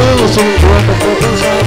udah goyang bareng kanan